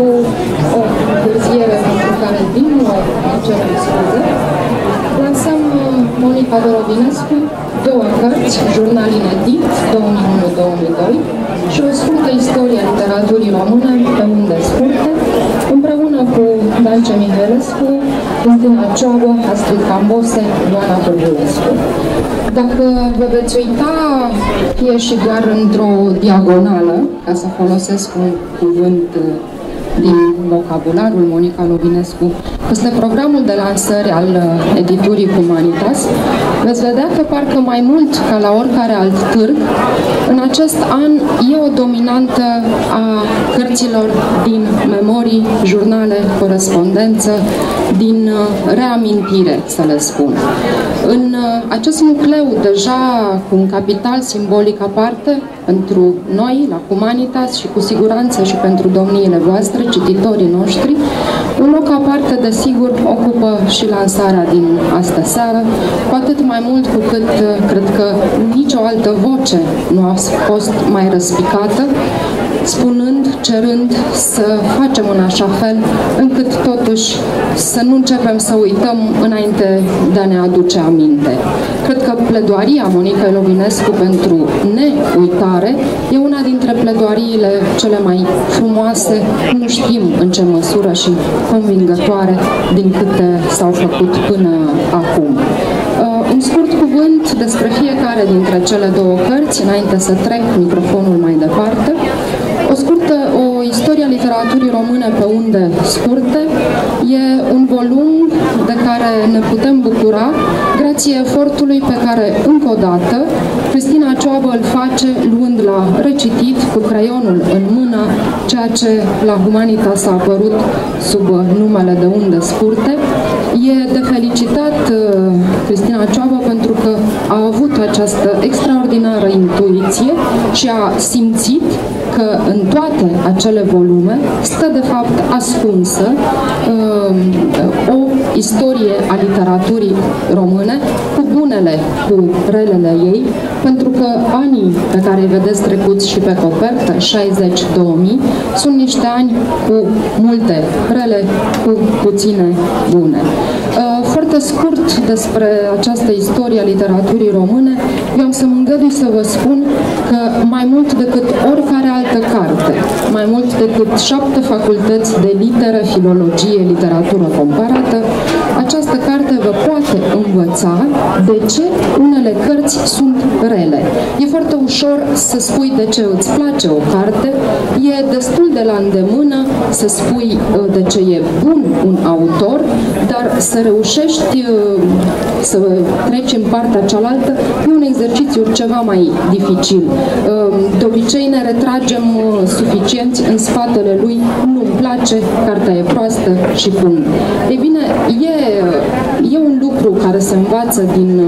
cu o întârziere pentru care din nou cerem scuze, lansăm uh, Monica Dorobinescu două cărți, Jurnal inedit 2001-2002 și o scurtă istorie literaturii române pe unde scurte, împreună cu Dance Mihailescu, Cristina Cioabă, Astrid Cambose, Ioana Bărbulescu. Dacă vă veți uita, fie și doar într-o diagonală, ca să folosesc un cuvânt din vocabularul Monica Lovinescu, este programul de lansări al uh, editurii Humanitas, veți vedea că parcă mai mult ca la oricare alt târg, în acest an e o dominantă a cărților din memorii, jurnale, corespondență, din uh, reamintire, să le spun. În uh, acest nucleu, deja cu un capital simbolic aparte, pentru noi, la Humanitas și cu siguranță și pentru domniile voastre, cititorii noștri, un loc aparte, desigur, ocupă și lansarea din astă seară, cu atât mai mult cu cât uh, cred că nicio altă voce nu a fost mai răspicată, spunând, cerând să facem în așa fel încât totuși să nu începem să uităm înainte de a ne aduce aminte. Cred că pledoaria Monica Lovinescu pentru neuitare e una dintre pledoariile cele mai frumoase, nu știm în ce măsură și convingătoare din câte s-au făcut până acum. Uh, un scurt cuvânt despre fiecare dintre cele două cărți, înainte să trec microfonul mai departe. O scurtă, o istoria literaturii române pe unde scurte e un volum de care ne putem bucura grație efortului pe care, încă o dată, Cristina Cioabă îl face luând la recitit cu creionul în mână, ceea ce la Humanitas a apărut sub numele de unde scurte. E de felicitat uh, Cristina Cioabă pentru că a avut această extraordinară intuiție și a simțit că în toate acele volume stă de fapt ascunsă uh, o istorie a literaturii române cu bunele, cu relele ei, pentru că anii pe care îi vedeți trecuți și pe copertă, 60-2000, sunt niște ani cu multe rele, cu puține bune. Uh, foarte scurt despre această istorie a literaturii române, eu am să mă îngădui să vă spun că mai mult decât oricare altă carte, mai mult decât șapte facultăți de litere, filologie, literatură comparată, această carte vă poate învăța de ce unele cărți sunt rele. E foarte ușor să spui de ce îți place o carte, e destul de la îndemână să spui uh, de ce e bun un autor, dar să reușești uh, să treci în partea cealaltă e un exercițiu ceva mai dificil. Uh, de obicei ne retragem suficienți în spatele lui, nu-mi place, cartea e proastă și punct. Ei bine, e, e un lucru care se învață din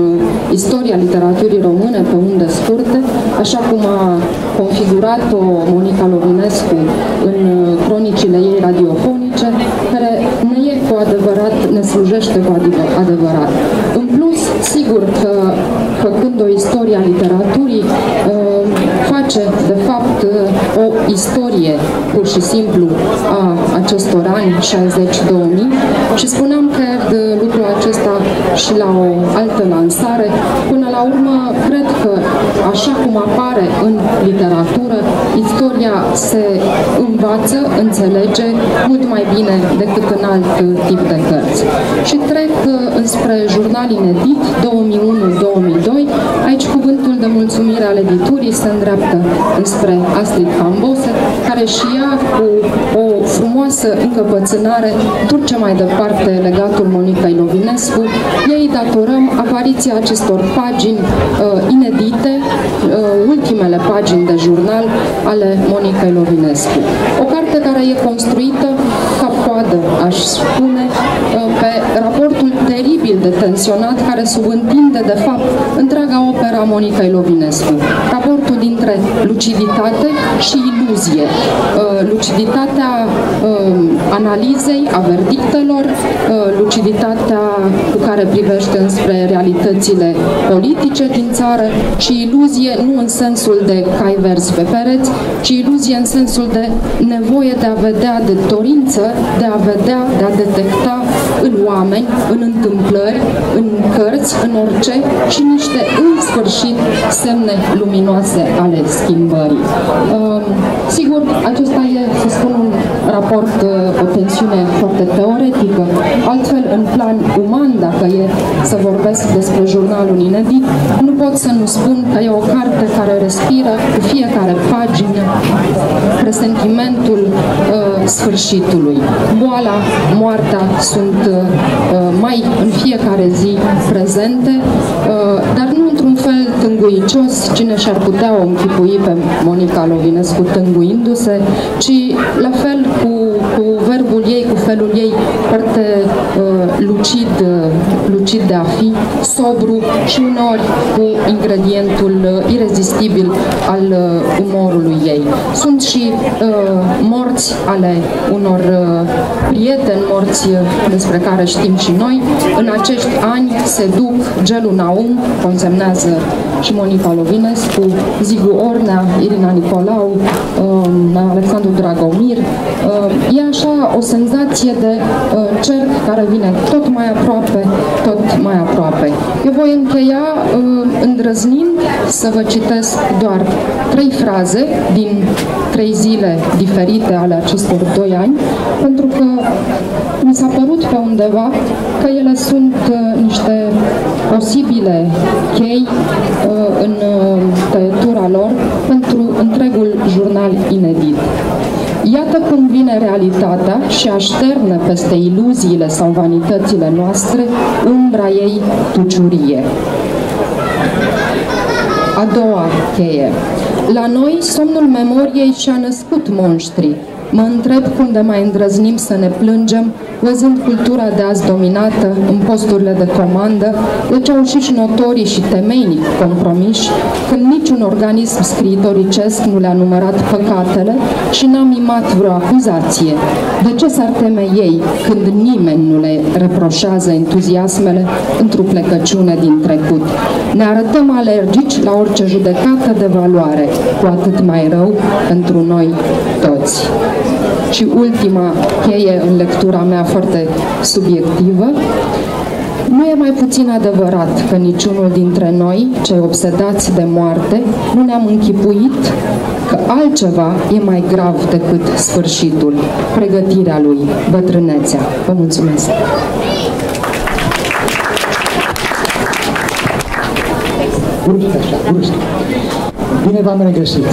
istoria literaturii române pe unde scurte, așa cum a configurat-o Monica Lovinescu în cronicile ei radiofonice, slujește cu adevărat. În plus, sigur că făcând o istorie a literaturii, uh, face, de fapt, uh, o istorie, pur și simplu, a acestor ani 60-2000 și spuneam că lucrul acesta și la o altă lansare. Până la urmă, cred că, așa cum apare în literatură, istoria se învață, înțelege mult mai bine decât în alt tip de cărți. Și trec uh, înspre jurnal inedit 2001-2002. Aici cuvântul de mulțumire al editurii se îndreaptă înspre Astrid Cambose, care și ea cu o frumoasă încăpățânare duce mai departe legatul Monica Lovinescu. Ei datorăm apariția acestor pagini uh, inedite, uh, ultimele pagini de jurnal ale Monica Lovinescu. O carte care e construită ca coadă, aș spune, uh, pe raportul teribil de tensionat care subîntinde, de fapt, întreaga opera Monica Lovinescu. Raportul dintre luciditate și iluzie. Uh, luciditatea uh, analizei, a verdictelor, luciditatea cu care privește înspre realitățile politice din țară și iluzie nu în sensul de cai verzi pe pereți, ci iluzie în sensul de nevoie de a vedea, de dorință de a vedea, de a detecta în oameni, în întâmplări, în cărți, în orice și niște, în sfârșit, semne luminoase ale schimbării. Um, sigur, acesta e, să spun, un raport, uh, o tensiune foarte teoretică, altfel, în plan uman, dacă e să vorbesc despre jurnalul inedit, nu pot să nu spun că e o carte care respiră cu fiecare pagină presentimentul uh, sfârșitului. Boala, moartea sunt uh, mai în fiecare zi prezente, uh, dar nu într-un fel tânguicios, cine și-ar putea o închipui pe Monica Lovinescu tânguindu-se, ci la fel cu, cu verbul ei, cu felul ei foarte uh, lucid, lucid de a fi, sobru și uneori cu ingredientul uh, irezistibil al uh, umorului ei. Sunt și uh, morți ale unor uh, prieteni, morți despre care știm și noi. În acești ani se duc Gelu Naum, 但是 și Monica Lovinescu, Zigu Ornea, Irina Nicolau, uh, Alexandru Dragomir. Uh, e așa o senzație de uh, cerc care vine tot mai aproape, tot mai aproape. Eu voi încheia uh, îndrăznind să vă citesc doar trei fraze din trei zile diferite ale acestor doi ani, pentru că mi s-a părut pe undeva că ele sunt uh, niște posibile chei uh, în uh, tăietura lor pentru întregul jurnal inedit. Iată cum vine realitatea și așterne peste iluziile sau vanitățile noastre umbra ei tuciurie. A doua cheie. La noi somnul memoriei și-a născut monștri, Mă întreb cum de mai îndrăznim să ne plângem, văzând cultura de azi dominată în posturile de comandă, de ceaușiși notorii și temeinic compromiși, când niciun organism scriitoricesc nu le-a numărat păcatele și n-a mimat vreo acuzație. De ce s-ar teme ei când nimeni nu le reproșează entuziasmele într-o plecăciune din trecut? Ne arătăm alergici la orice judecată de valoare, cu atât mai rău pentru noi toți. Și ultima cheie în lectura mea foarte subiectivă, nu e mai puțin adevărat că niciunul dintre noi, cei obsedați de moarte, nu ne-am închipuit că altceva e mai grav decât sfârșitul, pregătirea lui, bătrânețea. Vă mulțumesc! Bine v-am regăsit!